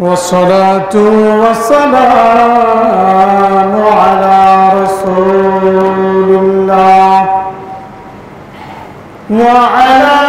والصلاة والسلام على رسول الله وعلى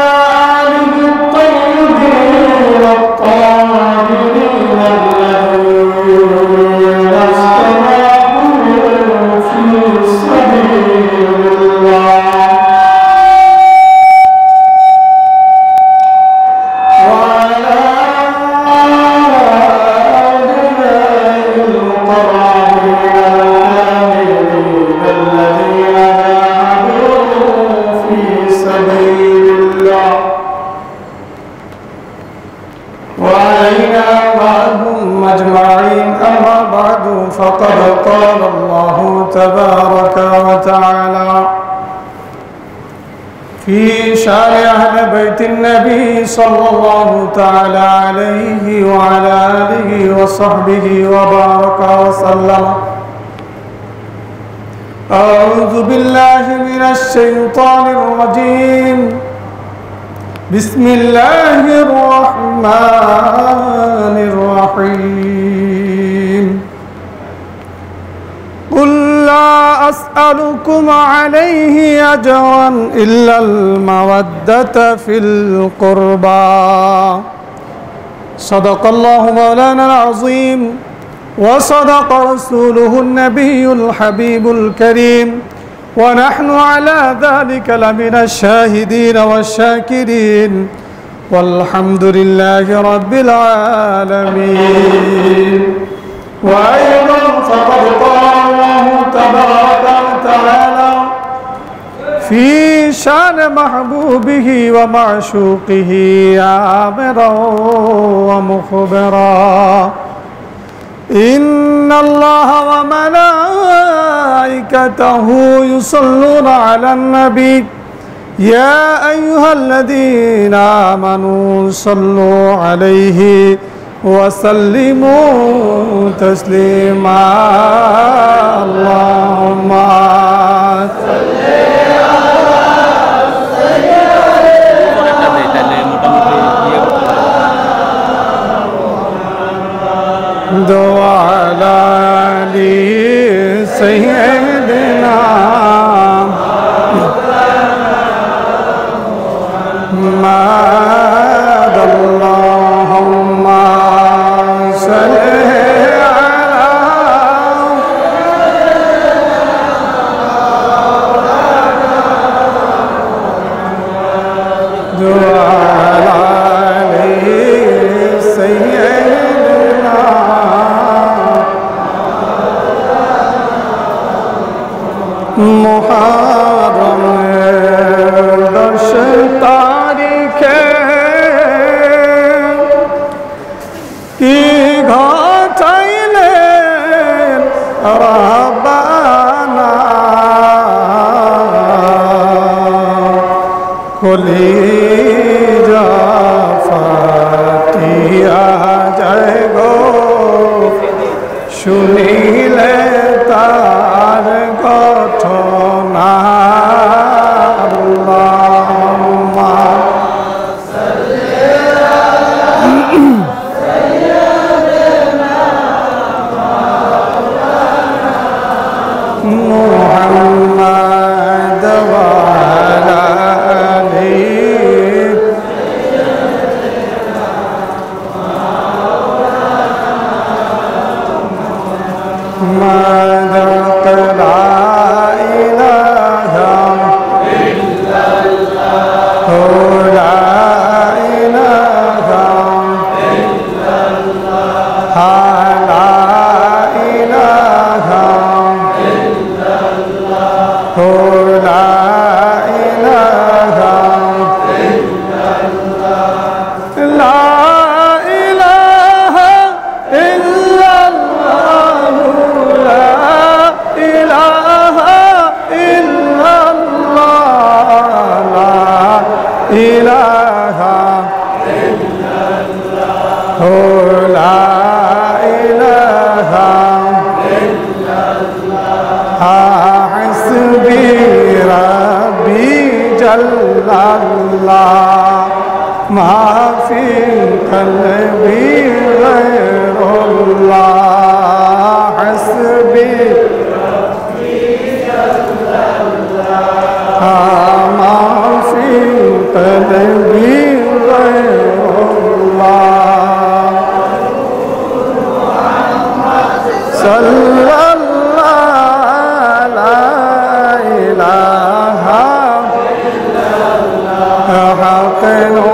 في شان أهل بيت النبي صلى الله تعالى عليه وعلى آله وصحبه وبارك وسلم. أعوذ بالله من الشيطان الرجيم. بسم الله الرحمن الرحيم. أسألكم عليه أجرا إلا المودة في القربى. صدق الله مولانا العظيم وصدق رسوله النبي الحبيب الكريم ونحن على ذلك لمن الشاهدين والشاكرين. والحمد لله رب العالمين. وأيضا فقد قال الله تبارك في شان محبوبه ومعشوقه عامرا ومخبرا. إن الله وملائكته يصلون على النبي. يا أيها الذين آمنوا صلوا عليه وسلموا تسليما. اللهم صل सैदना খদিজা ফাতিয়া যায় গো শুনি ما في قلبي غير الله حسبي ما في قلبي غير الله صلى الله لا إله حق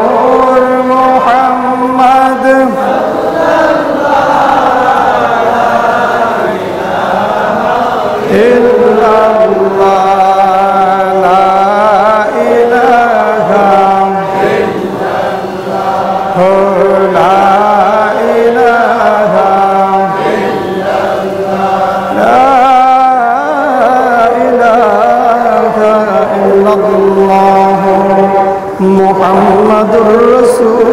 رسول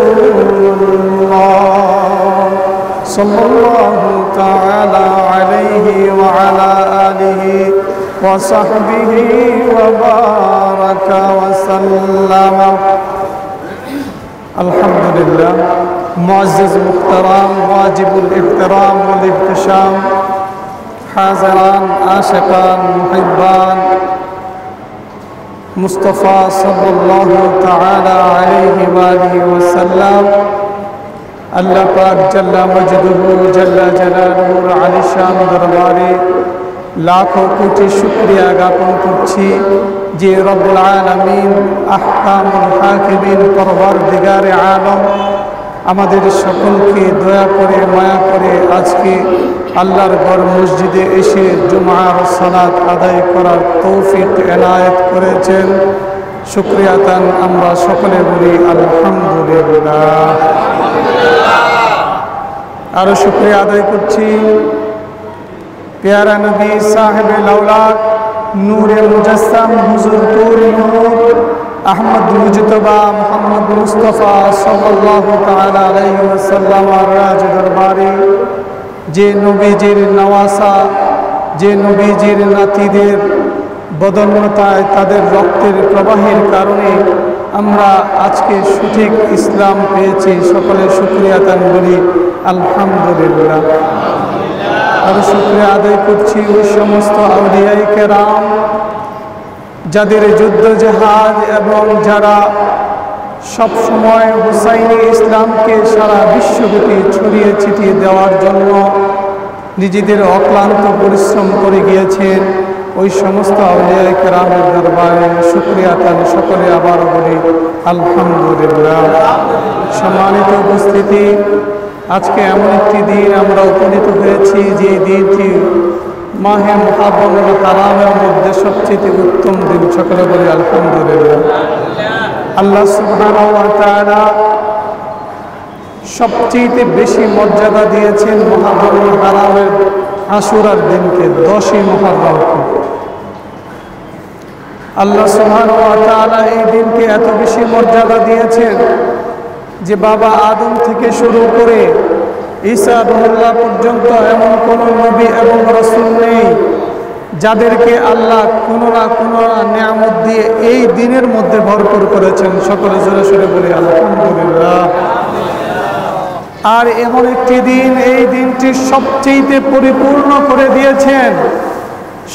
الله. صلى الله تعالى عليه وعلى آله وصحبه وبارك وسلم. الحمد لله معزز محترم واجب الاحترام والاحتشام. حاضران عاشقان محبان. মুস্তফা সাল্লাহ তাআলা আলাইহি ওয়ালিহি ওয়াসাল্লাম আল্লাহ পাক জাল্লা মজদুহু জাল্লা জালালুহুর আলিশান দরবারে লাখো কোটি শুকরিয়া জ্ঞাপন করছি যে রব্বুল আলামিন আহকামুল হাকিমিন পরওয়ারদিগারে আলম আমাদের সকলকে দয়া করে মায়া করে আজকে আল্লাহর ঘর মসজিদে এসে জুমার সালাত আদায় করার তৌফিক এনায়েত করেছেন। শুক্রিয়া তান আমরা সকলে বলি আলহামদুলিল্লাহ। আরও শুক্রিয়া আদায় করছি। পেয়ারা নবী সাহেব লাউলাদ নূরে মুজাসসাম হুজুর পুর নূর আহমদ মুজতবা মোহাম্মদ মুস্তফা সাল্লাল্লাহু তাআলা আলাইহি রাজ দরবারে যে নবীজির নওয়াসা, যে নবীজির নাতিদের বদন্যতায় তাদের রক্তের প্রবাহের কারণে আমরা আজকে সঠিক ইসলাম পেয়েছি। সকলে শুক্রিয়া তান বলি আলহামদুলিল্লাহ। আরও শুক্রিয়া আদায় করছি ওই সমস্ত আউলিয়াই কেরাম, যাদের যুদ্ধ জাহাজ এবং যারা সব সময় হুসাইনি ইসলামকে সারা বিশ্বব্যাপী ছড়িয়ে ছিটিয়ে দেওয়ার জন্য নিজেদের অক্লান্ত পরিশ্রম করে গিয়েছেন ওই সমস্ত আউলিয়া দরবারে শুক্রিয়া তান সকলে আবার বলি, আলহামদুলিল্লাহ। সম্মানিত উপস্থিতি, আজকে এমন একটি দিন আমরা উপনীত হয়েছি, যে দিনটি মাহে মহাবঙ্গ তালামের মধ্যে সবচেয়ে উত্তম দিন। সকলে বলি, আলহামদুলিল্লাহ। আল্লাহ সবচেয়ে বেশি মর্যাদা দিয়েছেন মহাবঙ্গ হারামের আশুরার দিনকে, দশই মহারমকে আল্লাহ ওয়া এই দিনকে এত বেশি মর্যাদা দিয়েছেন যে বাবা আদম থেকে শুরু করে ঈসা রহুল্লাহ পর্যন্ত এমন কোনো নবী এবং রসুল নেই। যাদেরকে আল্লাহ কোনো না কোনো নিয়ামত দিয়ে এই দিনের মধ্যে ভরপুর করেছেন, সকলে জোরে সরে বলি, আলহামদুলিল্লাহ। আর এমন একটি দিন, এই দিনটি সবচেয়ে পরিপূর্ণ করে দিয়েছেন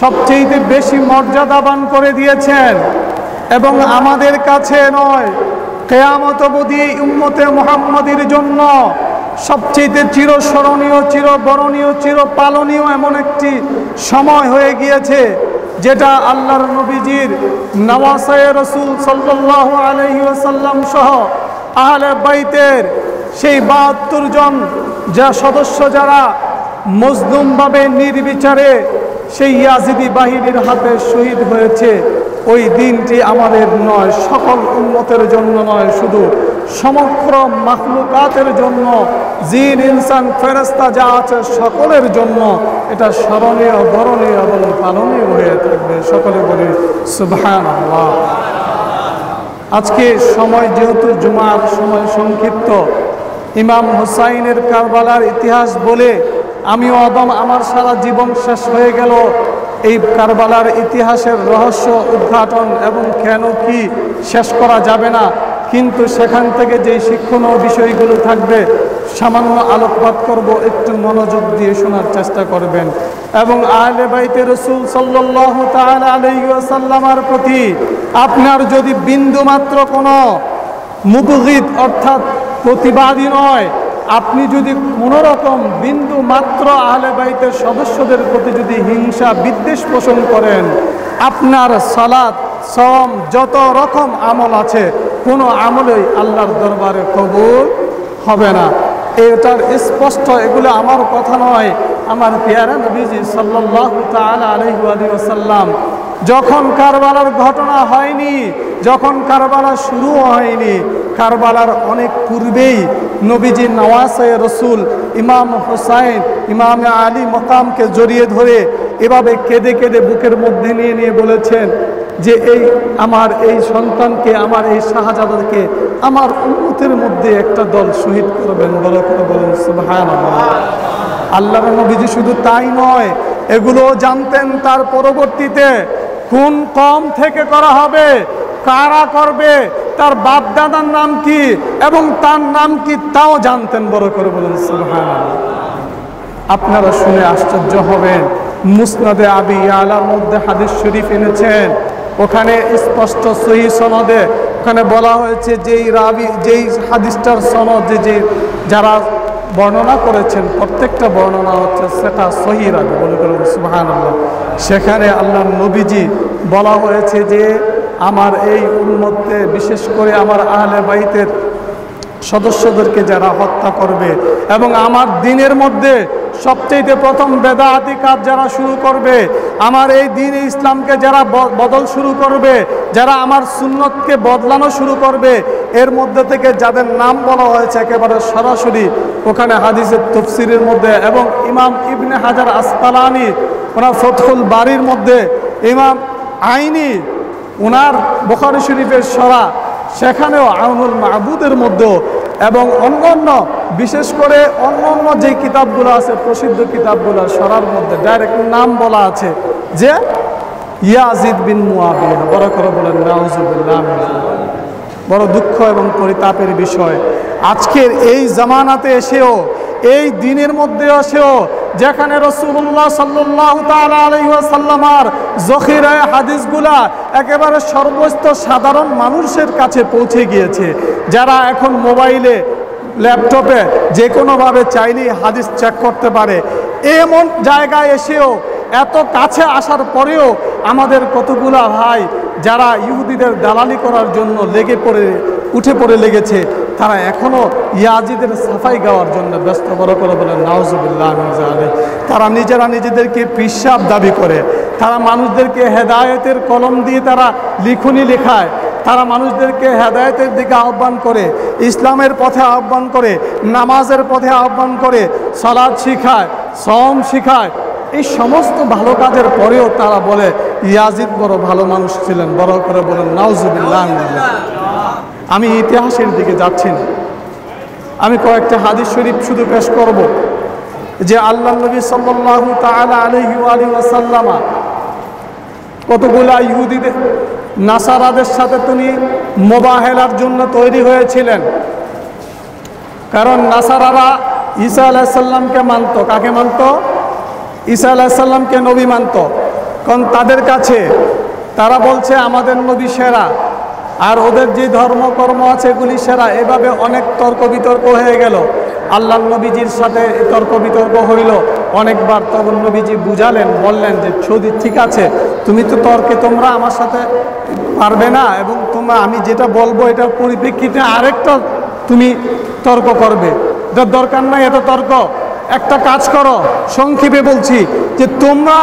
সবচেয়ে বেশি মর্যাদাবান করে দিয়েছেন, এবং আমাদের কাছে নয়, কেয়ামত অবধি উম্মতে মোহাম্মদের জন্য সবচেয়ে চিরস্মরণীয়, চিরবরণীয়, চিরপালনীয় এমন একটি সময় হয়ে গিয়েছে যেটা আল্লাহর নবীজির নওয়াসায় রসুল সাল্লাহ আলহি আসাল্লাম সহ আহলে বাইতের সেই বাহাত্তর জন যা সদস্য যারা মজলুমভাবে নির্বিচারে সেই ইয়াজিদি বাহিনীর হাতে শহীদ হয়েছে, ওই দিনটি আমাদের নয়, সকল উন্মতের জন্য নয়, শুধু সমগ্র মাখলুকাতের জন্য, জিন, ইনসান ফেরস্তা যা আছে সকলের জন্য এটা স্মরণীয়, বরণীয় এবং পালনীয় হয়ে থাকবে। সকলে বলি আল্লাহ আজকে সময় যেহেতু জুমার সময় সংক্ষিপ্ত, ইমাম হুসাইনের কারবালার ইতিহাস বলে আমিও অদম আমার সারা জীবন শেষ হয়ে গেল। এই কারবালার ইতিহাসের রহস্য উদ্ঘাটন এবং কেন কি শেষ করা যাবে না কিন্তু সেখান থেকে যে শিক্ষণীয় বিষয়গুলো থাকবে, সামান্য আলোকপাত করব, একটু মনোযোগ দিয়ে শোনার চেষ্টা করবেন। এবং আহলে বাইতে রসুল সাল্লাহ তাল আলহিসাল্লামার প্রতি আপনার যদি বিন্দু মাত্র কোনো মুবগিদ অর্থাৎ প্রতিবাদী নয়, আপনি যদি কোনোরকম বিন্দু মাত্র আহলে বাইতের সদস্যদের প্রতি যদি হিংসা, বিদ্বেষ পোষণ করেন, আপনার সালাদ সম যত রকম আমল আছে কোনো আমলই আল্লাহর দরবারে কবুল হবে না। এটার স্পষ্ট, এগুলো আমার কথা নয়। আমার পেয়ারা নবীজি সাল্লাহ যখন কারবালার ঘটনা হয়নি, যখন কারবালা শুরু হয়নি, কারবালার অনেক পূর্বেই নবীজি নওয়াসে রসুল ইমাম হোসাইন, ইমাম আলী মকামকে জড়িয়ে ধরে এভাবে কেঁদে কেঁদে বুকের মধ্যে নিয়ে নিয়ে বলেছেন যে এই আমার এই সন্তানকে, আমার এই শাহজাদাকে আমার উন্মতের মধ্যে একটা দল শহীদ করবেন বলে করে বলেন আল্লাহ নবীজি শুধু তাই নয়, এগুলো জানতেন তার পরবর্তীতে। কোন কম থেকে করা হবে? কারা করবে? তার বাপ দাদার নাম কি? এবং তার নাম কি তাও জানতেন, বড় করে বলেন আপনারা শুনে আশ্চর্য হবেন। মুসনাদে আবি আলার মধ্যে হাদিস শরীফ এনেছেন। ওখানে স্পষ্ট সহি সনদে, ওখানে বলা হয়েছে যেই রাবি, যেই হাদিসটার সনদ, যে যারা বর্ণনা করেছেন, প্রত্যেকটা বর্ণনা হচ্ছে সেটা সহি রাবি বলে করেন সুবাহান আল্লাহ সেখানে আল্লাহ নবীজি বলা হয়েছে যে, আমার এই উন্মতে বিশেষ করে আমার আহলে বাইতের সদস্যদেরকে যারা হত্যা করবে এবং আমার দিনের মধ্যে সবচেয়ে প্রথম বেদাহাতি কাজ যারা শুরু করবে, আমার এই দিন ইসলামকে যারা বদল শুরু করবে, যারা আমার সুন্নতকে বদলানো শুরু করবে, এর মধ্যে থেকে যাদের নাম বলা হয়েছে একেবারে সরাসরি, ওখানে হাদিসের তফসিরের মধ্যে এবং ইমাম ইবনে হাজার আসকালানি, ওনার ফতহুল বাড়ির মধ্যে, ইমাম আইনি ওনার বোখারি শরীফের সরা, সেখানেও আউনুল মাহবুদের মধ্যেও এবং অন্য অন্য বিশেষ করে অন্য অন্য যে কিতাবগুলো আছে, প্রসিদ্ধ কিতাবগুলো সরার মধ্যে ডাইরেক্ট নাম বলা আছে যে ইয়াজিদ বিন মুয়াবিয়া। বড় করে বলেন, নাউজুবিল্লাহ বড় দুঃখ এবং পরিতাপের বিষয়। আজকের এই জামানাতে এসেও, এই দিনের মধ্যে এসেও, যেখানে রসুল্লাহ সাল্লাহ আলহাসাল্লামার জখিরায় হাদিসগুলা একেবারে সর্বস্ত সাধারণ মানুষের কাছে পৌঁছে গিয়েছে, যারা এখন মোবাইলে ল্যাপটপে যে কোনোভাবে চাইলেই হাদিস চেক করতে পারে। এমন জায়গায় এসেও, এত কাছে আসার পরেও আমাদের কতগুলা ভাই যারা ইহুদিদের দালালি করার জন্য লেগে পড়ে, উঠে পড়ে লেগেছে, তারা এখনও ইয়াজিদের সাফাই গাওয়ার জন্য ব্যস্ত। বড় করে বলে নাওজুবুল্লাহ তারা নিজেরা নিজেদেরকে পিসাব দাবি করে। তারা মানুষদেরকে হেদায়েতের কলম দিয়ে তারা লিখুনি লেখায়। তারা মানুষদেরকে হেদায়তের দিকে আহ্বান করে, ইসলামের পথে আহ্বান করে, নামাজের পথে আহ্বান করে, সালাদ শিখায় সম শিখায়। এই সমস্ত ভালো কাজের পরেও তারা বলে, ইয়াজিদ বড় ভালো মানুষ ছিলেন, বড় করে বলেন, নাউজুবিল্লাহ। আমি ইতিহাসের দিকে যাচ্ছি না। আমি কয়েকটা হাদিস শরীফ শুধু পেশ করব, যে আল্লাহ নবী সাল্লাহ তালা আলহি আলী ওয়াসাল্লামা কতগুলা ইহুদিদের নাসারাদের সাথে তিনি মোবাহেলার জন্য তৈরি হয়েছিলেন। কারণ নাসারারা ঈসা আলাহিসাল্লামকে মানত। কাকে মানত? ঈসা আলাহিসাল্লামকে নবী মানত। কারণ তাদের কাছে তারা বলছে, আমাদের নবী সেরা। আর ওদের যে ধর্মকর্ম আছে এগুলি সেরা। এভাবে অনেক তর্ক বিতর্ক হয়ে গেল। আল্লাহ নবীজির সাথে তর্ক বিতর্ক হইল। অনেকবার তখন নবীজি বুঝালেন, বললেন যে ছদি ঠিক আছে, তুমি তো তর্কে তোমরা আমার সাথে পারবে না এবং তোমরা, আমি যেটা বলব এটার পরিপ্রেক্ষিতে আরেকটা তুমি তর্ক করবে। এটার দরকার নাই এত তর্ক। একটা কাজ করো, সংক্ষেপে বলছি যে, তোমরা,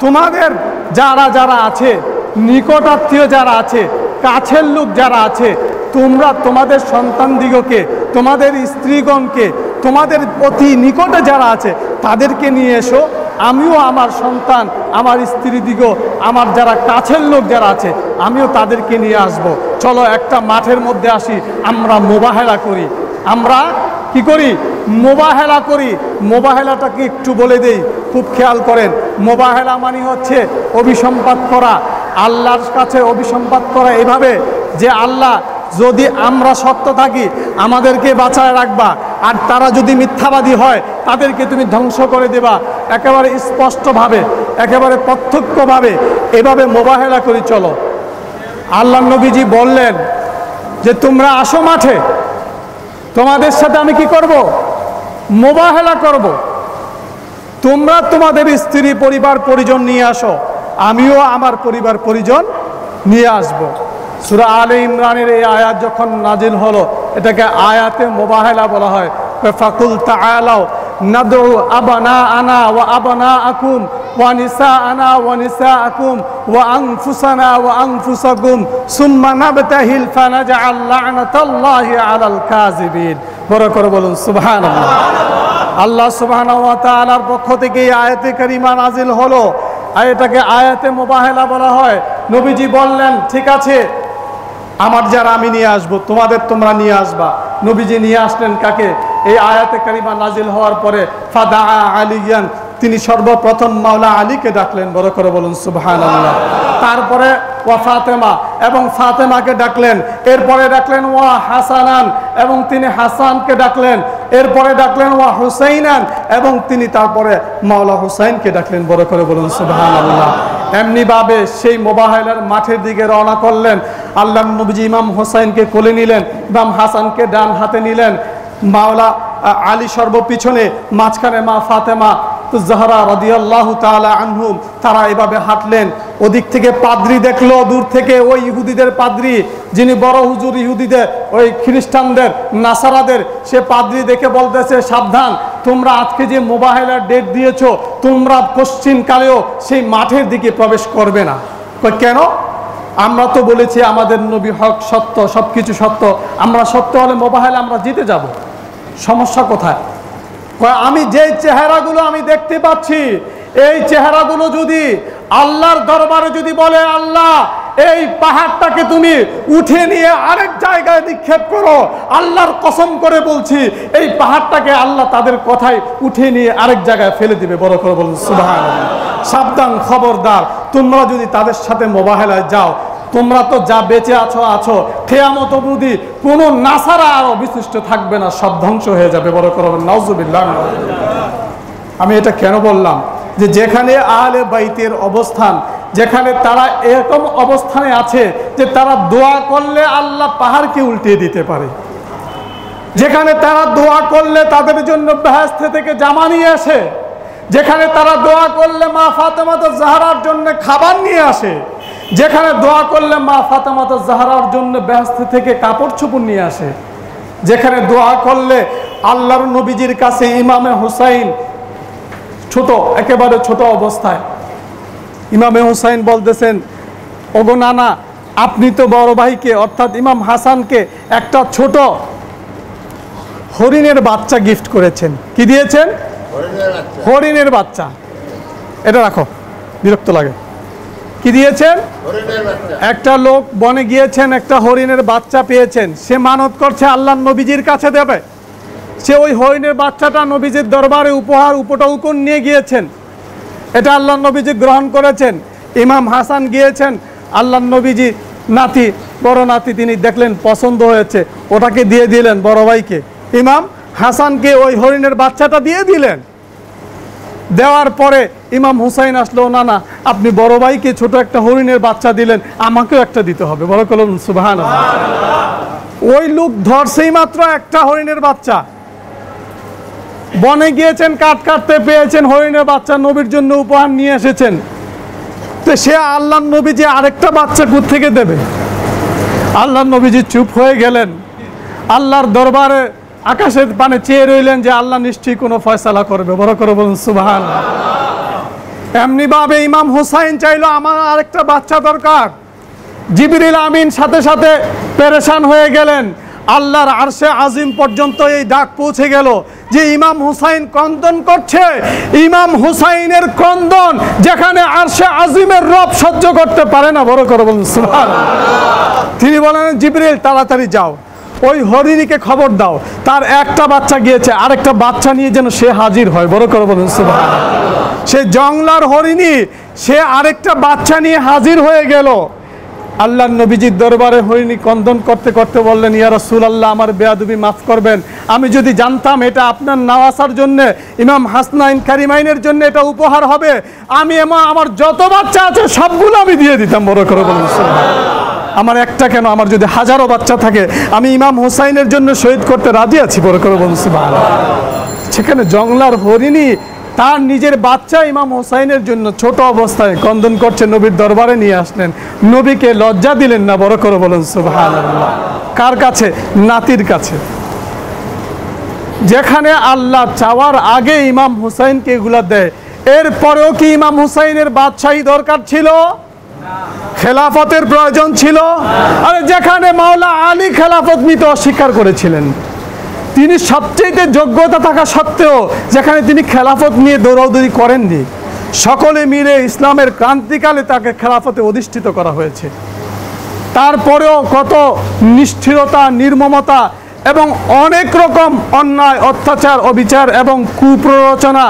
তোমাদের যারা যারা আছে, নিকটাত্মীয় যারা আছে, কাছের লোক যারা আছে, তোমরা তোমাদের সন্তান দিগকে তোমাদের স্ত্রীগণকে, তোমাদের অতি নিকটে যারা আছে তাদেরকে নিয়ে এসো। আমিও আমার সন্তান, আমার স্ত্রী দিগ, আমার যারা কাছের লোক যারা আছে, আমিও তাদেরকে নিয়ে আসব। চলো একটা মাঠের মধ্যে আসি, আমরা মোবাহেলা করি। আমরা কি করি? মোবাহেলা করি। মোবাহেলাটাকে একটু বলে দেই? খুব খেয়াল করেন। মোবাহেলা মানে হচ্ছে অভিসম্পাদ করা। আল্লাহর কাছে অভিসম্পাদ করা এভাবে যে, আল্লাহ, যদি আমরা সত্য থাকি, আমাদেরকে বাঁচায় রাখবা। আর তারা যদি মিথ্যাবাদী হয়, তাদেরকে তুমি ধ্বংস করে দেবা। একেবারে স্পষ্টভাবে, একেবারে প্রত্যক্ষভাবে এভাবে মোবাহেলা করে চলো। আল্লাহ নবীজি বললেন যে, তোমরা আসো মাঠে। তোমাদের সাথে আমি কি করব? মোবাহেলা করব। তোমরা তোমাদের স্ত্রী পরিবার পরিজন নিয়ে আসো। আমিও আমার পরিবার পরিজন নিয়ে আসব। সুরা আলে ইমরানের এই আয়াত যখন নাজিল হলো এটাকে আয়াতে মোবাহেলা বলা হয়। ফাকুল তাআলাও নাদউ আবানা আনা ওয়া আবানা আকুম ওয়া আনফুসানা ওয়া আনফুসাকুম সুম্মা নাবতাহিল ফানাজআল লা'নাতাল্লাহি আলাল কাযিবিন। বড় করে বলুন, সুবহানাল্লাহ। আল্লাহ সুবহানাহু ওয়া তাআলার পক্ষ থেকে এই আয়াতে কারিমা নাজিল হলো। আর এটাকে আয়াতে মোবাহেলা বলা হয়। নবীজি বললেন, ঠিক আছে আমার যারা আমি নিয়ে আসব, তোমাদের তোমরা নিয়ে আসবা। নবীজি নিয়ে আসলেন কাকে? এই আয়াতে কারিমা নাজিল হওয়ার পরে ফাদা আলিয়ান, তিনি সর্বপ্রথম মাওলা আলীকে ডাকলেন, বড় করে বলুন সুবহান তারপরে ওয়া ফাতেমা এবং ফাতেমাকে ডাকলেন, এরপরে ডাকলেন ওয়া হাসানান এবং তিনি হাসানকে ডাকলেন, এরপরে ডাকলেন ওয়া হুসাইনান এবং তিনি তারপরে মাওলা হুসাইনকে ডাকলেন, বড় করে বলুন সুবহান আল্লাহ এমনিভাবে সেই মোবাহেলার মাঠের দিকে রওনা করলেন। আল্লাহ নবীজি ইমাম হোসাইনকে কোলে নিলেন, ইমাম হাসানকে ডান হাতে নিলেন। মাওলা আলী সর্ব পিছনে মাঝখানে মা ফাতেমা জাহরা রদিয়াল্লাহ তালা আনহুম, তারা এভাবে হাঁটলেন। ওদিক থেকে পাদ্রি দেখল, দূর থেকে ওই ইহুদিদের পাদ্রি, যিনি বড় হুজুর ইহুদিদের, ওই খ্রিস্টানদের, নাসারাদের, সে পাদ্রি দেখে বলতেছে, সাবধান, তোমরা আজকে যে মোবাইলের ডেট দিয়েছ, তোমরা পশ্চিমকালেও সেই মাঠের দিকে প্রবেশ করবে না। কেন? আমরা তো বলেছি আমাদের নবী হক সত্য সব কিছু সত্য। আমরা সত্য হলে মোবাইলে আমরা জিতে যাব। সমস্যা কোথায়? আমি যে চেহারাগুলো আমি দেখতে পাচ্ছি এই চেহারাগুলো যদি আল্লাহর দরবারে যদি বলে, আল্লাহ, এই পাহাড়টাকে তুমি উঠে নিয়ে আরেক জায়গায় নিক্ষেপ করো। আল্লাহর কসম করে বলছি, এই পাহাড়টাকে আল্লাহ তাদের কথায় উঠে নিয়ে আরেক জায়গায় ফেলে দিবে। বড় করে বলুন সাবধান, খবরদার। তোমরা যদি তাদের সাথে মোবাহেলায় যাও, তোমরা তো যা বেঁচে আছো আছো। খেয়ামত অবধি কোনো নাসারা আর অবিশিষ্ট থাকবে না, সব ধ্বংস হয়ে যাবে। বড় করবেন নাউজুবিল্লাহ। আমি এটা কেন বললাম? যে যেখানে আহলে বাইতের অবস্থান, যেখানে তারা এরকম অবস্থানে আছে যে তারা দোয়া করলে আল্লাহ পাহাড়কে উল্টিয়ে দিতে পারে। যেখানে তারা দোয়া করলে তাদের জন্য বেহেস্তে থেকে জামা নিয়ে আসে, যেখানে তারা দোয়া করলে মা ফাতেমাত জাহারার জন্য খাবার নিয়ে আসে, যেখানে দোয়া করলে মা ফাতেমাত জাহারার জন্য বেহেস্তে থেকে কাপড় চোপড় নিয়ে আসে, যেখানে দোয়া করলে আল্লাহর নবীজির কাছে ইমামে হুসাইন ছোট, একেবারে ছোট অবস্থায়। ইমামে হুসাইন বলতেছেন, ওগো নানা, আপনি তো বড় ভাইকে, অর্থাৎ ইমাম হাসানকে একটা ছোট হরিণের বাচ্চা গিফট করেছেন। কি দিয়েছেন? হরিণের বাচ্চা। এটা রাখো, বিরক্ত লাগে। কি দিয়েছেন? একটা লোক বনে গিয়েছেন, একটা হরিণের বাচ্চা পেয়েছেন। সে মানত করছে আল্লাহ নবীজির কাছে দেবে। সে ওই হরিণের বাচ্চাটা নবীজির দরবারে উপহার উপটৌকন নিয়ে গিয়েছেন। এটা আল্লাহ নবীজি গ্রহণ করেছেন। ইমাম হাসান গিয়েছেন। আল্লাহ নবীজি নাতি, বড় নাতি তিনি দেখলেন পছন্দ হয়েছে। ওটাকে দিয়ে দিলেন বড় ভাইকে। ইমাম হাসানকে ওই হরিণের বাচ্চাটা দিয়ে দিলেন। দেওয়ার পরে ইমাম হুসাইন আসলো, না না, আপনি বড় ভাইকে ছোট একটা হরিণের বাচ্চা দিলেন, আমাকেও একটা দিতে হবে। বড় কলম সুবাহান ওই লোক ধরছেই মাত্র একটা হরিণের বাচ্চা। বনে গিয়েছেন, কাঠ কাটতে পেয়েছেন, হরিণের বাচ্চা নবীর জন্য উপহার নিয়ে এসেছেন। তো সে আল্লাহ নবী যে আরেকটা বাচ্চা কোথ থেকে দেবে? আল্লাহ নবীজি চুপ হয়ে গেলেন। আল্লাহর দরবারে আকাশের পানে চেয়ে রইলেন যে আল্লাহ নিশ্চয়ই কোনো ফয়সালা করবে। বড় করে বলুন সুবাহান এমনি ভাবে ইমাম হুসাইন চাইলো, আমার আরেকটা বাচ্চা দরকার। জিবরিল আমিন সাথে সাথে পেরেশান হয়ে গেলেন। আল্লাহর আরশে আজিম পর্যন্ত এই ডাক পৌঁছে গেল যে ইমাম হুসাইন ক্রন্দন করছে। ইমাম হুসাইনের ক্রন্দন যেখানে আরশে আজিমের রব সহ্য করতে পারে না, বড় করে বলুন তিনি বলেন, জিবরিল, তাড়াতাড়ি যাও। ওই হরিণীকে খবর দাও। তার একটা বাচ্চা গিয়েছে, আরেকটা বাচ্চা নিয়ে যেন সে হাজির হয়, বড় করে বলুন। সে জংলার হরিণী, সে আরেকটা বাচ্চা নিয়ে হাজির হয়ে গেল। আল্লাহ নবীজির দরবারে হরিণী কন্দন করতে করতে বললেন, ইয়া রসুল আল্লাহ আমার বেয়াদুবি মাফ করবেন। আমি যদি জানতাম এটা আপনার না আসার জন্য, ইমাম হাসনাইন কারিমাইনের জন্য এটা উপহার হবে, আমি এমন আমার যত বাচ্চা আছে সবগুলো আমি দিয়ে দিতাম। বড় করে বলুন আমার একটা কেন? আমার যদি হাজারো বাচ্চা থাকে, আমি ইমাম হোসাইনের জন্য শহীদ করতে রাজি আছি। বড় করে বলুন সেখানে জংলার হরিণী তার নিজের বাচ্চা ইমাম হোসাইনের জন্য ছোট অবস্থায় কন্দন করছে নবীর দরবারে নিয়ে আসলেন। নবীকে লজ্জা দিলেন না, বড় করে বলুন, সুবহানাল্লাহ। কার কাছে? নাতির কাছে। যেখানে আল্লাহ চাওয়ার আগে ইমাম হুসাইনকে এগুলা দেয়। এরপরেও কি ইমাম হুসাইনের বাদশাহী দরকার ছিল? খেলাফতের প্রয়োজন ছিল? আরে যেখানে মাওলা আলী খেলাফত নিতে অস্বীকার করেছিলেন। তিনি সবচেয়ে যোগ্যতা থাকা সত্ত্বেও যেখানে তিনি খেলাফত নিয়ে দৌড়াদৌড়ি করেননি, সকলে মিলে ইসলামের ক্রান্তিকালে তাকে খেলাফতে অধিষ্ঠিত করা হয়েছে। তারপরেও কত নিষ্ঠিরতা, নির্মমতা এবং অনেক রকম অন্যায়, অত্যাচার, অবিচার এবং কুপ্ররোচনা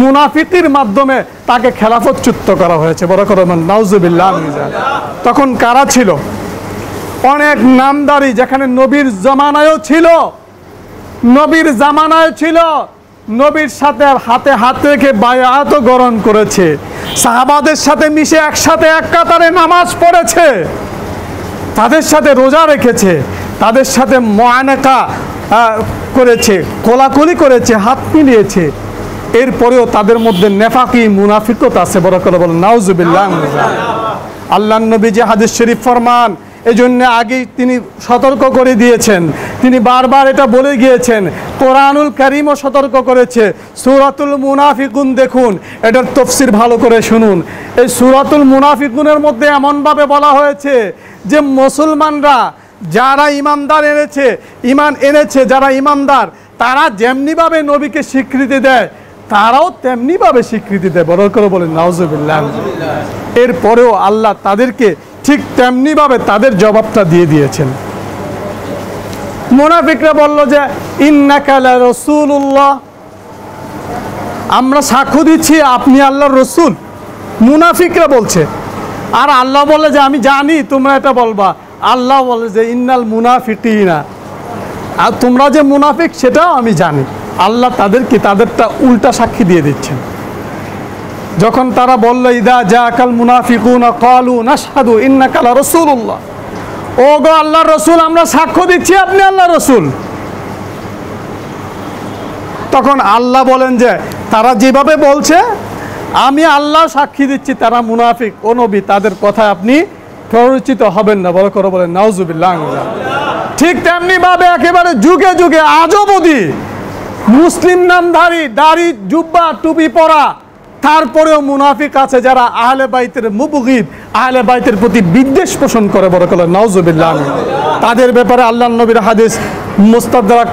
মুনাফিকির মাধ্যমে তাকে খেলাফতচ্যুত করা হয়েছে। বড় করে নাউজুবিল্লাহ তখন কারা ছিল? অনেক নামদারি, যেখানে নবীর জমানায়ও ছিল নবীর জামানায় ছিল। নবীর সাথে হাতে হাত রেখে বায়াতও গ্রহণ করেছে। সাহাবাদের সাথে মিশে একসাথে এক কাতারে নামাজ পড়েছে। তাদের সাথে রোজা রেখেছে। তাদের সাথে ময়ানাকা করেছে কোলাকুলি করেছে হাত মিলিয়েছে। এরপরেও তাদের মধ্যে নেফাকি মুনাফিকত আছে। বড় করে বলেন নাউজুবিল্লাহ। আল্লাহ নবী যে হাদিস শরীফ ফরমান এই জন্য আগেই তিনি সতর্ক করে দিয়েছেন। তিনি বারবার এটা বলে গিয়েছেন, কোরআনুল করিমও সতর্ক করেছে। সুরাতুল মুনাফিকুন দেখুন, এটার তফসির ভালো করে শুনুন। এই সুরাতুল মুনাফিকুনের মধ্যে এমনভাবে বলা হয়েছে যে মুসলমানরা যারা ইমানদার এনেছে, ইমান এনেছে, যারা ইমানদার, তারা যেমনিভাবে নবীকে স্বীকৃতি দেয়, তারাও তেমনিভাবে স্বীকৃতি দেয়। বড় করে বলেন, নাউজুবিল্লাহ। এরপরেও আল্লাহ তাদেরকে ঠিক তেমনিভাবে তাদের জবাবটা দিয়ে দিয়েছেন। মোনাফিকরা বলল যে ইন্নাকালা রসুল্লাহ আমরা সাক্ষ্য দিচ্ছি, আপনি আল্লাহর রসুল। মুনাফিকরা বলছে, আর আল্লাহ বলে যে, আমি জানি, তোমরা এটা বলবা। আল্লাহ বলে যে, ইন্নাল মুনাফিকিনা। আর তোমরা যে মুনাফিক, সেটাও আমি জানি। আল্লাহ তাদেরকে তাদেরটা উল্টা সাক্ষী দিয়ে দিচ্ছেন। যখন তারা বলল, ইদা জা কাল মুনাফিকুন কালু লা রাসূলুল্লাহ ও গো আল্লাহর রসুল, আমরা সাক্ষ্য দিচ্ছি আপনি আল্লাহ রসুল। তখন আল্লাহ বলেন যে, তারা যেভাবে বলছে, আমি আল্লাহ সাক্ষী দিচ্ছি, তারা মুনাফিক। ও নবী, তাদের কথায় আপনি প্ররোচিত হবেন না। বড় করে বলেন, নাউজুবিল্লাহ। ঠিক তেমনি ভাবে একেবারে যুগে যুগে আজও বদি মুসলিম নামধারী, দাড়ি, জুব্বা, টুপি পরা তারপরেও মুনাফিক আছে যারা আহলে বাইতের মুবগিদ, আহলে বাইতের প্রতি বিদ্বেষ পোষণ করে বড় করে নাউজুবিল্লাহ তাদের ব্যাপারে আল্লাহ নবীর হাদিস মুস্তাদরাক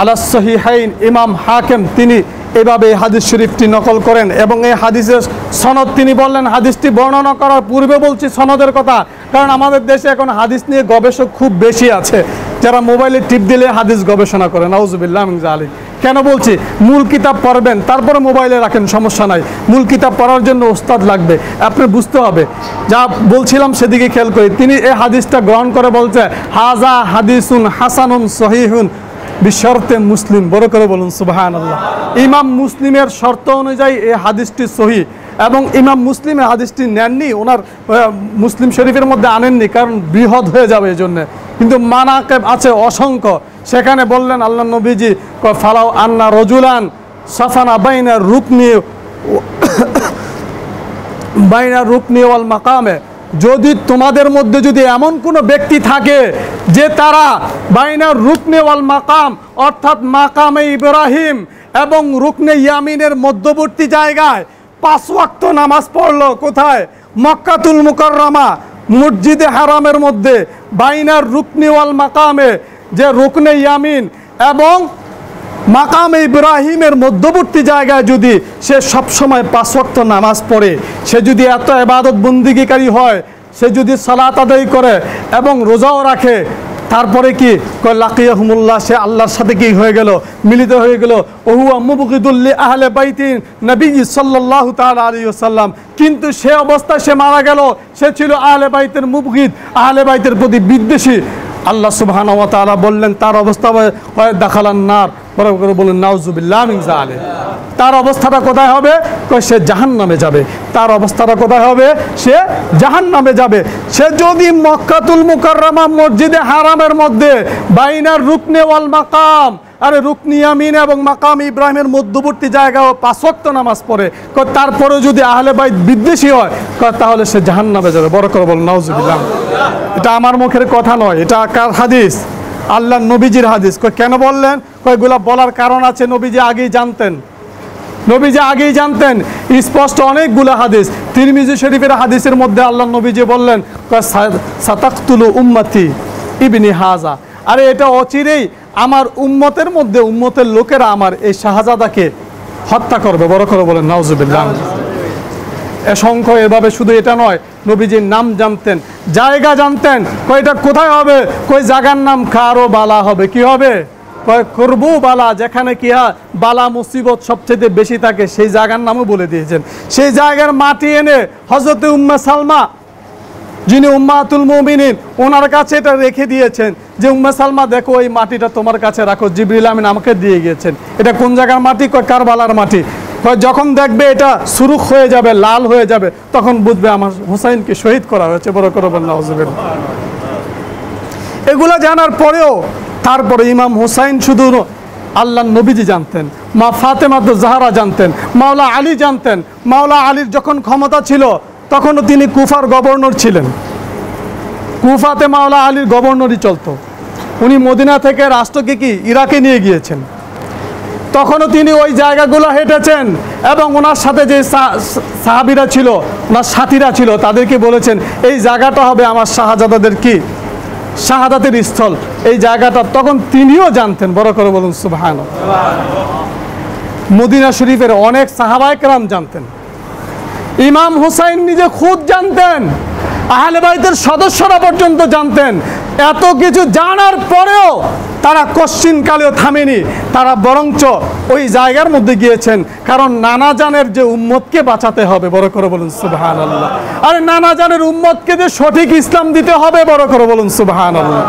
আলা সহিহাইন ইমাম হাকেম তিনি এভাবে এই হাদিস শরীফটি নকল করেন এবং এই হাদিসের সনদ তিনি বললেন, হাদিসটি বর্ণনা করার পূর্বে বলছি সনদের কথা, কারণ আমাদের দেশে এখন হাদিস নিয়ে গবেষক খুব বেশি আছে। যারা মোবাইলে টিপ দিলে হাদিস গবেষণা করে, নাউজুবিল্লাহ আলী কেন বলছি? মূল কিতাব পড়বেন, তারপরে মোবাইলে রাখেন, সমস্যা নাই। মূল কিতাব পড়ার জন্য ওস্তাদ লাগবে আপনি বুঝতে হবে। যা বলছিলাম সেদিকে খেয়াল করি। তিনি এই হাদিসটা গ্রহণ করে বলছে, হাজা হাদিসুন হাসানুন সহিহুন বিশর্তে মুসলিম। বড় করে বলুন সুবাহান আল্লাহ ইমাম মুসলিমের শর্ত অনুযায়ী এই হাদিসটি সহি। এবং ইমাম মুসলিম হাদিসটি নেননি, ওনার মুসলিম শরীফের মধ্যে আনেননি, কারণ বৃহৎ হয়ে যাবে এই জন্যে। কিন্তু মানাকেব আছে অসংখ্য। সেখানে বললেন, আল্লাহ নবীজি ফালাও আন্না রজুলান সাফানা বাইনা রুকনি বাইনা রুকনি ওয়াল মাকামে। যদি তোমাদের মধ্যে যদি এমন কোনো ব্যক্তি থাকে যে তারা বাইনার রুকনে ওয়াল মাকাম, অর্থাৎ মাকামে ইব্রাহিম এবং রুকনে ইয়ামিনের মধ্যবর্তী জায়গায় পাঁচ ওয়াক্ত নামাজ পড়ল, কোথায়? মক্কাতুল মুকাররমা, মসজিদে হারামের মধ্যে, বাইনার রুকনি ওয়াল মাকামে, যে রুকনে ইয়ামিন এবং মাকাম ইব্রাহিমের মধ্যবর্তী জায়গায় যদি সে সবসময় পাঁচ ওয়াক্ত নামাজ পড়ে, সে যদি এত এবাদত বন্দিগিকারী হয়, সে যদি সালাত আদায় করে এবং রোজাও রাখে তারপরে কি? কয়, লাকিয়াহুমুল্লাহ, সে আল্লাহর সাথে কি হয়ে গেল? মিলিত হয়ে গেল। ওহুয়া মুবগিদুল্লি আহলে বাইতিন নবী সাল্লাল্লাহু তাআলা আলাইহি ওয়াসাল্লাম। কিন্তু সে অবস্থায় সে মারা গেল। সে ছিল আহলে বাইতের মুবগিদ। আহলে বাইতের প্রতি বিদ্বেষী। আল্লাহ সুবহানাহু ওয়া তাআলা বললেন, তার অবস্থা দেখালান নার। বড় করে বললেন, নাউজুবিল্লাহ জালিক তার অবস্থাটা কোথায় হবে? সে জাহান নামে যাবে। তার অবস্থাটা কোথায় হবে? সে জাহান নামে যাবে। সে যদি মক্কাতুল মুকাররমা মসজিদে হারামের মধ্যে বাইনার রুকনে ওয়াল মাকাম, আরে রুকনি আমিন এবং মাকাম ইব্রাহিমের মধ্যবর্তী জায়গায় পাঁচক্ত নামাজ পড়ে তারপরে যদি আহলে বাইত বিদ্বেষী হয় তাহলে সে জাহান নামে যাবে। বড় করে বল, নাউজুবিল্লাহ। এটা আমার মুখের কথা নয়, এটা কার হাদিস? আল্লাহ নবীজির হাদিস। কেন বললেন? কয়গুলা বলার কারণ আছে নবীজি আগেই জানতেন। নবীজি আগেই জানতেন, স্পষ্ট অনেকগুলো হাদিস। তিরমিজি শরীফের হাদিসের মধ্যে আল্লাহ নবীজি বললেন সাতাকতুলু উম্মতি ইবনি হাজা। আরে এটা অচিরেই আমার উম্মতের মধ্যে, উম্মতের লোকেরা আমার এই শাহজাদাকে হত্যা করবে। বড় করে বলেন, নাউজুবিল্লাহ। অসংখ্য এভাবে শুধু এটা নয়, নবীজির নাম জানতেন, জায়গা জানতেন কই এটা কোথায় হবে কই জায়গার নাম কারও বালা হবে, কি হবে? করবু বালা, যেখানে কি হয়, বালা মুসিবত সবচেয়ে বেশি থাকে, সেই জায়গার নামও বলে দিয়েছেন। সেই জায়গার মাটি এনে হজরতে উম্মা সালমা, যিনি উম্মাতুল মুমিনিন, ওনার কাছে এটা রেখে দিয়েছেন যে, উম্মা সালমা, দেখো এই মাটিটা তোমার কাছে রাখো, জিবরিল আমিন আমাকে দিয়ে গিয়েছেন। এটা কোন জায়গার মাটি? কারবালার মাটি। যখন দেখবে এটা সুরুখ হয়ে যাবে, লাল হয়ে যাবে, তখন বুঝবে আমার হুসাইনকে শহীদ করা হয়েছে। বড় করে এগুলো জানার পরেও তারপরে ইমাম হুসাইন শুধু আল্লাহ নবীজি জানতেন, মা ফাতেমা তো জাহারা জানতেন, মাওলা আলী জানতেন। মাওলা আলীর যখন ক্ষমতা ছিল, তখনও তিনি কুফার গভর্নর ছিলেন। কুফাতে মাওলা আলীর গভর্নরই চলতো। উনি মদিনা থেকে রাষ্ট্রকে কি, ইরাকে নিয়ে গিয়েছেন। তখনও তিনি ওই জায়গাগুলো হেঁটেছেন এবং ওনার সাথে যে সাহাবিরা ছিল, ওনার সাথীরা ছিল, তাদেরকে বলেছেন, এই জায়গাটা হবে আমার শাহজাদাদের কি? শাহাদাতের স্থল। এই জায়গাটা তখন তিনিও জানতেন, বড় করে বলুন, সুবহান। মদিনা শরীফের অনেক সাহাবায়করাম জানতেন। ইমাম হুসাইন নিজে খুদ জানতেন, আহলে বাইতের সদস্যরা পর্যন্ত জানতেন। এত কিছু জানার পরেও তারা কশ্চিনকালেও থামেনি, তারা বরঞ্চ ওই জায়গার মধ্যে গিয়েছেন। কারণ নানা জানের যে উম্মতকে বাঁচাতে হবে, বড় করে বলুন সুবহান আল্লাহ আরে নানা জানের উম্মতকে যে সঠিক ইসলাম দিতে হবে, বড় করে বলুন সুবহান আল্লাহ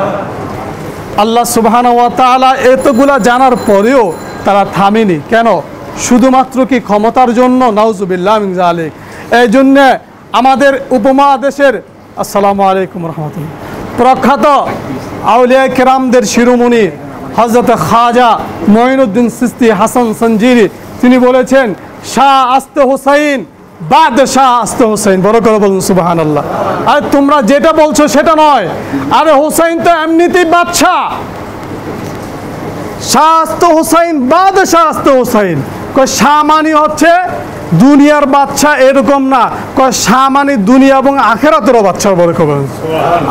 আল্লাহ সুবহান তাআলা এতগুলা জানার পরেও তারা থামেনি। কেন? শুধুমাত্র কি ক্ষমতার জন্য? নাউজুবিল্লাহ জালিক এই জন্যে আমাদের উপমহাদেশের, আসসালামু আলাইকুম রহমতুল্লাহ। প্রখ্যাত আউলিয়া কেরামদের শিরোমণি হজরত খাজা মঈনুদ্দিন সিস্তি হাসান সঞ্জিরি, তিনি বলেছেন, শাহ আস্তে হুসাইন বাদ শাহ আস্তে হুসাইন। বড় করে বলুন সুবাহান আল্লাহ আর তোমরা যেটা বলছো সেটা নয়। আরে হুসাইন তো এমনিতেই বাদশাহ। শাহ আস্তে হুসাইন বাদ শাস্ত হুসাইন। কয়, শাহ মানি হচ্ছে দুনিয়ার বাচ্চা এরকম না। কয় শাহ মানি দুনিয়া এবং আখেরাতেরও বাচ্চা বলে কবে?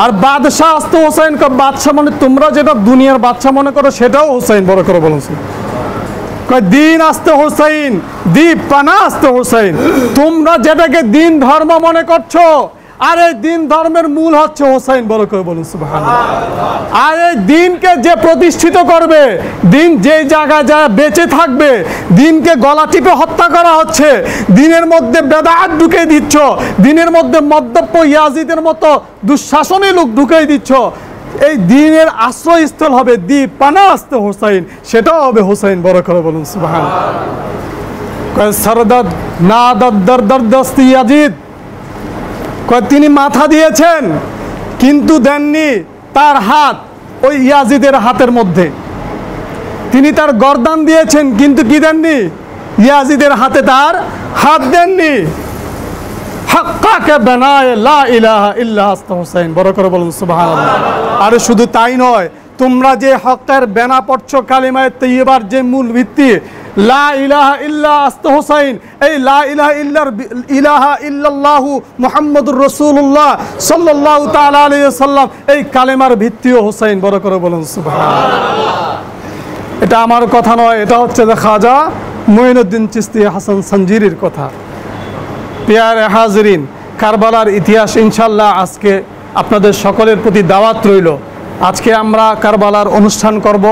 আর বাদশাহ আসতে হোসেন কয় বাচ্চা মানে তোমরা যেটা দুনিয়ার বাচ্চা মনে করো সেটাও হুসাইন বড় করে বলেছে। কয় দিন আসতে হোসাইন দ্বীপ পানা আসতে হোসাইন তোমরা যেটাকে দিন ধর্ম মনে করছ আর এই দিন ধর্মের মূল হচ্ছে হোসাইন বড় করে বলুন, সুবহানাল্লাহ। আর এই দিনকে যে প্রতিষ্ঠিত করবে, দিন যে জায়গায় যা বেঁচে থাকবে, দিনকে গলা টিপে হত্যা করা হচ্ছে, দিনের মধ্যে বেদাত ঢুকে দিচ্ছ, দিনের মধ্যে মদ্যপ ইয়াজিদের মতো দুঃশাসনী লোক ঢুকে দিচ্ছ, এই দিনের আশ্রয়স্থল হবে দ্বীপ পানা আসতে হোসাইন, সেটাও হবে হোসাইন, বড় করে বলুন সুবহান কয় সরদদ না দর দর দস্তি ইয়াজিদ তিনি মাথা দিয়েছেন, কিন্তু দেননি তার হাত ওই ইয়াজিদের হাতের মধ্যে। তিনি তার গরদান দিয়েছেন, কিন্তু কি দেননি? ইয়াজিদের হাতে তার হাত দেননি। হাক্কাকে করে শুধু তাই নয়, তোমরা যে হকের বেনা পড়ছো কালিমায় তৈবার যে মূল ভিত্তি লা ইলাহা ইল্লা আস্তা হুসাইন। এই লা ইলাহা ইল্লার ইলাহা ইল্লাল্লাহু মুহাম্মদুর রাসূলুল্লাহ সাল্লাল্লাহু তাআলা আলাইহি সাল্লাম এই কালেমার ভিত্তিও হুসাইন, বড় করে বলুন, সুবহানাল্লাহ। এটা আমার কথা নয়, এটা হচ্ছে যে খাজা মঈনুদ্দিন চিস্তি হাসান সঞ্জিরির কথা। পেয়ারে হাজরিন, কারবালার ইতিহাস ইনশাল্লাহ আজকে আপনাদের সকলের প্রতি দাওয়াত রইল। আজকে আমরা কারবালার অনুষ্ঠান করব।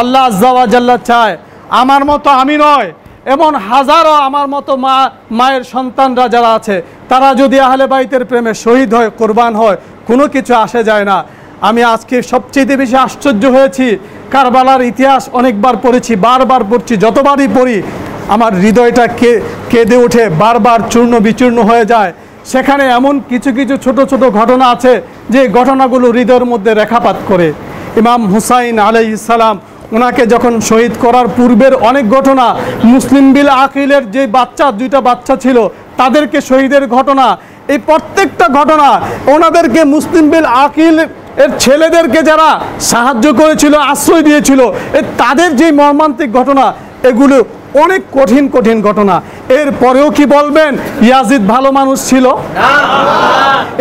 আল্লাহ আজ্জাওয়াজাল্লা চায় আমার মতো আমি নয়, এমন হাজারো আমার মতো মা, মায়ের সন্তানরা যারা আছে, তারা যদি আহলে বাইতের প্রেমে শহীদ হয়, কোরবান হয়, কোনো কিছু আসে যায় না। আমি আজকে সবচেয়ে বেশি আশ্চর্য হয়েছি, কারবালার ইতিহাস অনেকবার পড়েছি, বারবার পড়ছি, যতবারই পড়ি, আমার হৃদয়টা কে, কেঁদে ওঠে, বারবার চূর্ণ বিচূর্ণ হয়ে যায়। সেখানে এমন কিছু কিছু ছোট ছোট ঘটনা আছে, যে ঘটনাগুলো হৃদয়ের মধ্যে রেখাপাত করে। ইমাম হুসাইন আলাই ইসালাম ওনাকে যখন শহীদ করার পূর্বের অনেক ঘটনা মুসলিম বিল আকিলের যে বাচ্চা দুইটা বাচ্চা ছিল তাদেরকে শহীদের ঘটনা এই প্রত্যেকটা ঘটনা ওনাদেরকে মুসলিম বিল আকিল এর ছেলেদেরকে যারা সাহায্য করেছিল আশ্রয় দিয়েছিল এ তাদের যে মর্মান্তিক ঘটনা এগুলো অনেক কঠিন কঠিন ঘটনা। এরপরেও কি বলবেন ইয়াজিদ ভালো মানুষ ছিল?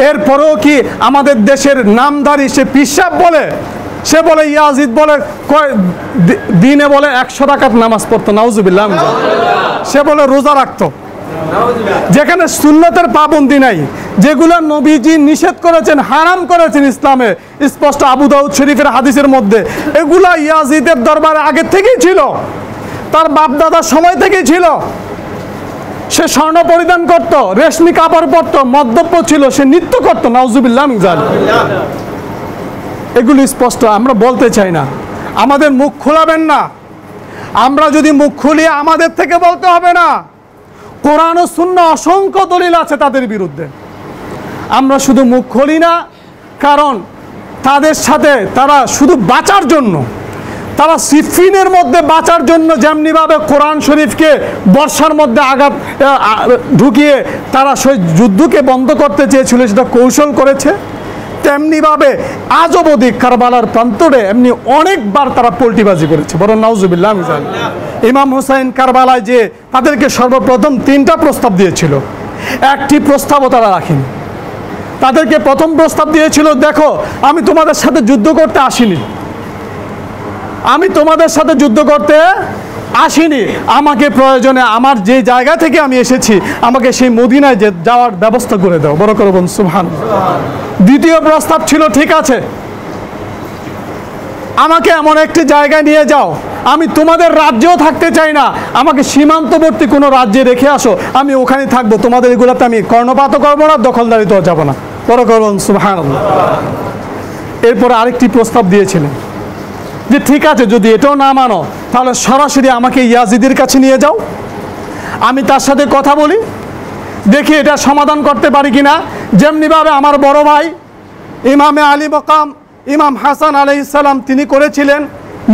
এরপরেও কি আমাদের দেশের নামধারী সে পিসাব বলে? সে বলে, ইয়াজিদ বলে দিনে বলে একশো টাকার নামাজ পড়তো, নাউজুবিল্লাহ। সে বলে, রোজা রাখতো। যেখানে সুন্নতের পাবন্দি নাই, যেগুলো নবীজি নিষেধ করেছেন, হারাম করেছেন ইসলামে, স্পষ্ট আবু দাউদ শরীফের হাদিসের মধ্যে, এগুলা ইয়াজিদের দরবারে আগে থেকেই ছিল। তার বাপদাদার সময় থেকেই ছিল। সে স্বর্ণ পরিধান করত, রেশমি কাপড় পরত মদ্যপ্য ছিল, সে নৃত্য করত, নাউজুবিল্লাহ এগুলো স্পষ্ট, আমরা বলতে চাই না। আমাদের মুখ খোলাবেন না। আমরা যদি মুখ খুলি আমাদের থেকে বলতে হবে না, কোরআন ও শূন্য অসংখ্য দলিল আছে তাদের বিরুদ্ধে। আমরা শুধু মুখ খুলি না, কারণ তাদের সাথে তারা শুধু বাঁচার জন্য, তারা সিফিনের মধ্যে বাঁচার জন্য যেমনিভাবে কোরআন শরীফকে বর্ষার মধ্যে আঘাত ঢুকিয়ে তারা সেই যুদ্ধকে বন্ধ করতে চেয়েছিল, সেটা কৌশল করেছে। তেমনিভাবে আজ অবধি কারবালার প্রান্তরে এমনি অনেকবার তারা পোল্টিবাজি করেছে। বড় নাউজুবিল্লাহ আমি জানি। ইমাম হুসাইন কারবালায় যে তাদেরকে সর্বপ্রথম তিনটা প্রস্তাব দিয়েছিল। একটি প্রস্তাবও তারা রাখেনি। তাদেরকে প্রথম প্রস্তাব দিয়েছিল, দেখো, আমি তোমাদের সাথে যুদ্ধ করতে আসিনি। আমি তোমাদের সাথে যুদ্ধ করতে আসিনি। আমাকে প্রয়োজনে আমার যে জায়গা থেকে আমি এসেছি, আমাকে সেই মদিনায় যে যাওয়ার ব্যবস্থা করে দাও। বড় করে বোন সুহান দ্বিতীয় প্রস্তাব ছিল, ঠিক আছে। আমাকে এমন একটি জায়গায় নিয়ে যাও। আমি তোমাদের রাজ্যেও থাকতে চাই না। আমাকে সীমান্তবর্তী কোনো রাজ্যে রেখে আসো। আমি ওখানে থাকব। তোমাদের এগুলোতে আমি কর্ণপাতও করব না, দখলদারিতেও যাব না। বড় করবেন সুহান এরপরে আরেকটি প্রস্তাব দিয়েছিলেন যে, ঠিক আছে, যদি এটাও না মানো, তাহলে সরাসরি আমাকে ইয়াজিদের কাছে নিয়ে যাও। আমি তার সাথে কথা বলি দেখি এটা সমাধান করতে পারি কিনা। যেমনিভাবে আমার বড় ভাই, ইমামে আলী বকাম ইমাম হাসান আলাইসাল্লাম তিনি করেছিলেন।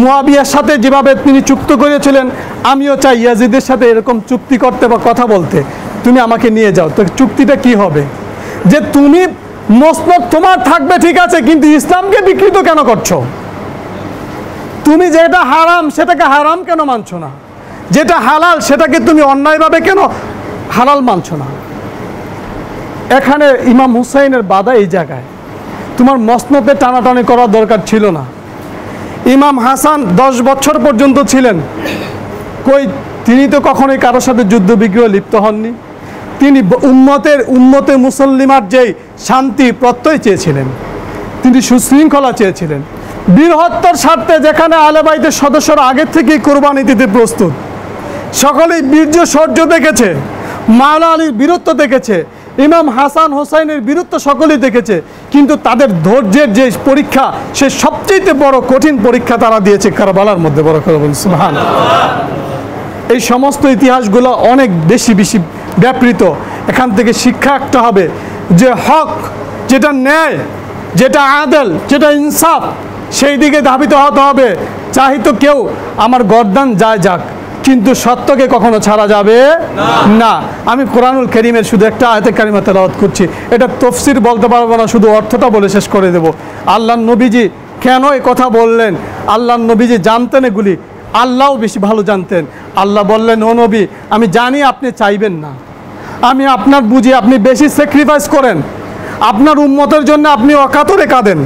মুয়াবিয়ার সাথে যেভাবে তিনি চুক্ত করেছিলেন, আমিও চাই ইয়াজিদের সাথে এরকম চুক্তি করতে বা কথা বলতে। তুমি আমাকে নিয়ে যাও, তো চুক্তিটা কি হবে? যে তুমি মসনদ তোমার থাকবে ঠিক আছে, কিন্তু ইসলামকে বিকৃত কেন করছ? তুমি যেটা হারাম সেটাকে হারাম কেন মানছো না? যেটা হালাল সেটাকে তুমি অন্যায়ভাবে কেন হালাল মানছো না। এখানে ইমাম হুসাইনের বাধা এই জায়গায়। তোমার মসনদে টানাটানি করার দরকার ছিল না। ইমাম হাসান দশ বছর পর্যন্ত ছিলেন। কই, তিনি তো কখনোই কারোর সাথে যুদ্ধ বিগ্রহ লিপ্ত হননি। তিনি উম্মতের, উম্মতে মুসল্লিমার যেই শান্তি প্রত্যয় চেয়েছিলেন। তিনি সুশৃঙ্খলা চেয়েছিলেন। বীরহত্যার স্বার্থে যেখানে আলেবাইদের সদস্যরা আগের থেকেই কোরবানি দিতে প্রস্তুত। সকলেই বীর্য শৌর্য দেখেছে। মাওলা আলীর বীরত্ব দেখেছে, ইমাম হাসান হোসাইনের বীরত্ব সকলেই দেখেছে, কিন্তু তাদের ধৈর্যের যে পরীক্ষা, সে সবচেয়ে বড় কঠিন পরীক্ষা তারা দিয়েছে কারবালার মধ্যে বড় করে সুবহান এই সমস্ত ইতিহাসগুলো অনেক বেশি বেশি ব্যাপৃত। এখান থেকে শিক্ষা একটা হবে যে হক যেটা ন্যায়, যেটা আদল, যেটা ইনসাফ, সেই দিকে ধাবিত হতে হবে। চাহিত কেউ, আমার গরদান যায় যাক। কিন্তু সত্যকে কখনো ছাড়া যাবে না। আমি কোরআনুল করিমের শুধু একটা আয়তে কারিমা তেলাওয়াত করছি। এটা তফসির বলতে পারব না শুধু অর্থটা বলে শেষ করে দেব। আল্লাহ নবীজি কেন এ কথা বললেন? আল্লাহ নবীজি জানতেন এগুলি। আল্লাহও বেশি ভালো জানতেন। আল্লাহ বললেন ও নবী আমি জানি আপনি চাইবেন না। আমি আপনার বুঝি আপনি বেশি স্যাক্রিফাইস করেন। আপনার উন্মতের জন্য আপনি অকাতরে কাঁদেন।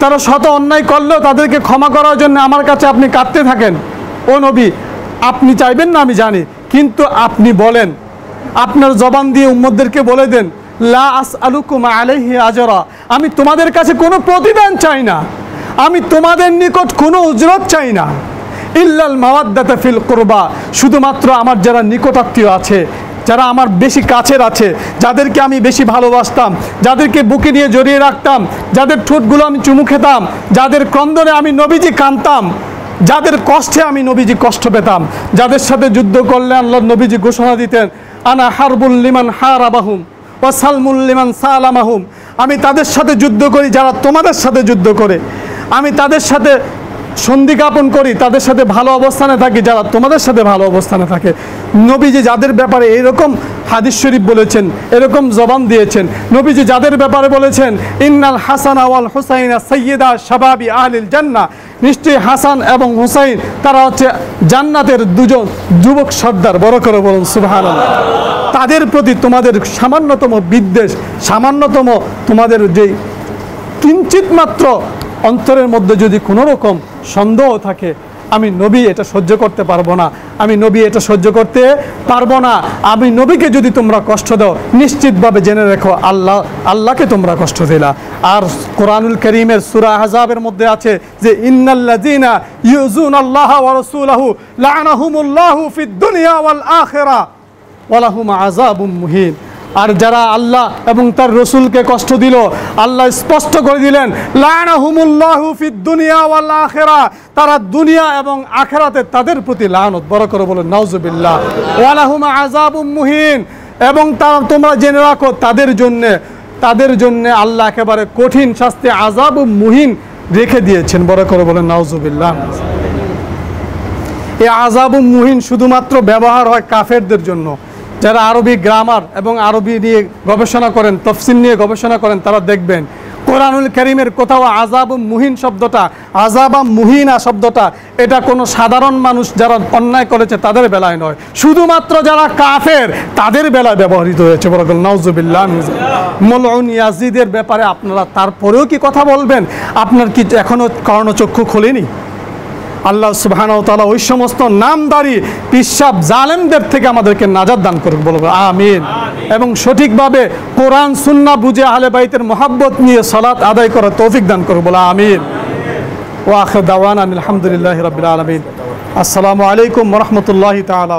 তারা শত অন্যায় করলেও তাদেরকে ক্ষমা করার জন্য আমার কাছে আপনি কাঁদতে থাকেন। ও নবী আপনি চাইবেন না আমি জানি, কিন্তু আপনি বলেন। আপনার জবান দিয়ে উম্মদদেরকে বলে দেন, লা আস আলুকুম আলাইহি আজরা। আমি তোমাদের কাছে কোনো প্রতিদান চাই না। আমি তোমাদের নিকট কোনো উজরত চাই না। ইল্লাল মাওয়াদ্দাতা ফিল কুরবা। শুধুমাত্র আমার যারা নিকটাত্মীয় আছে, যারা আমার বেশি কাছের আছে, যাদেরকে আমি বেশি ভালোবাসতাম, যাদেরকে বুকে নিয়ে জড়িয়ে রাখতাম, যাদের ঠোঁটগুলো আমি চুমু খেতাম, যাদের ক্রন্দনে আমি নবীজি কানতাম যাদের কষ্টে আমি নবীজি কষ্ট পেতাম, যাদের সাথে যুদ্ধ করলে আল্লাহ নবীজি ঘোষণা দিতেন, আনা হারবুল লিমান হারাবাহুম ও সালমুল লিমান সালামাহুম। আমি তাদের সাথে যুদ্ধ করি, যারা তোমাদের সাথে যুদ্ধ করে। আমি তাদের সাথে সন্ধি করি, তাদের সাথে ভালো অবস্থানে থাকি, যারা তোমাদের সাথে ভালো অবস্থানে থাকে। নবীজি যাদের ব্যাপারে এরকম হাদিস শরীফ বলেছেন, এরকম জবান দিয়েছেন, নবীজি যাদের ব্যাপারে বলেছেন, ইন্নাল হাসান আওয়াল হুসাইনা সৈয়দা শাবাবি আহলিল জান্না। নিশ্চয়ই হাসান এবং হুসাইন, তারা হচ্ছে জান্নাতের দুজন যুবক সর্দার, বড় করে বলুন সুবহান তাদের প্রতি তোমাদের সামান্যতম বিদ্বেষ, সামান্যতম তোমাদের যেই কিঞ্চিত মাত্র অন্তরের মধ্যে যদি কোনো রকম সন্দেহ থাকে, আমি নবী এটা সহ্য করতে পারব না। আমি নবী এটা সহ্য করতে পারব না। আমি নবীকে যদি তোমরা কষ্ট দাও, নিশ্চিতভাবে জেনে রেখো, আল্লাহ, আল্লাহকে তোমরা কষ্ট দিলা। আর কোরআনুল করিমের সুরা হাজাবের মধ্যে আছে যে, ইন্নাল্লাযিনা ইউজুন আল্লাহ মুহিন। আর যারা আল্লাহ এবং তার রসুলকে কষ্ট দিল, আল্লাহ স্পষ্ট করে দিলেন ওয়াল তারা দুনিয়া এবং আখেরাতে তাদের প্রতি লানত, বড় করে বলেন, নাউজুবিল্লাহ ওয়ালাহুম মুহিন এবং তারা তোমরা জেনে রাখো, তাদের জন্যে তাদের জন্যে আল্লাহ একেবারে কঠিন শাস্তি, আযাব মুহিন রেখে দিয়েছেন, বড় করে বলেন, নাউজুবিল্লাহ এই আজাব মুহিন শুধুমাত্র ব্যবহার হয় কাফেরদের জন্য যারা আরবি গ্রামার এবং আরবি নিয়ে গবেষণা করেন, তফসিল নিয়ে গবেষণা করেন, তারা দেখবেন কোরআনুল করিমের কোথাও আজাব মুহিন শব্দটা আজাবা মুহিনা শব্দটা, এটা কোনো সাধারণ মানুষ যারা অন্যায় করেছে তাদের বেলায় নয়। শুধুমাত্র যারা কাফের, তাদের বেলায় ব্যবহৃত হয়েছে। বড় নাউজুবিল্লাহ মলউন ইয়াজিদের ব্যাপারে আপনারা তারপরেও কি কথা বলবেন? আপনার কি এখনও কর্ণচক্ষু খোলেনি? আল্লাহ সুবাহানাও তালা ওই সমস্ত নামদারি পিসাব জালেমদের থেকে আমাদেরকে নাজাদ দান করুক বলব আমিন। এবং সঠিকভাবে কোরআন সুন্না বুঝে আহলে বাইতের মোহাব্বত নিয়ে সালাত আদায় করার তৌফিক দান করুক বলো আমিন। ও আখর দাওয়ান আলহামদুলিল্লাহ রবিল আলমিন। আসসালামু আলাইকুম রহমতুল্লাহ তালা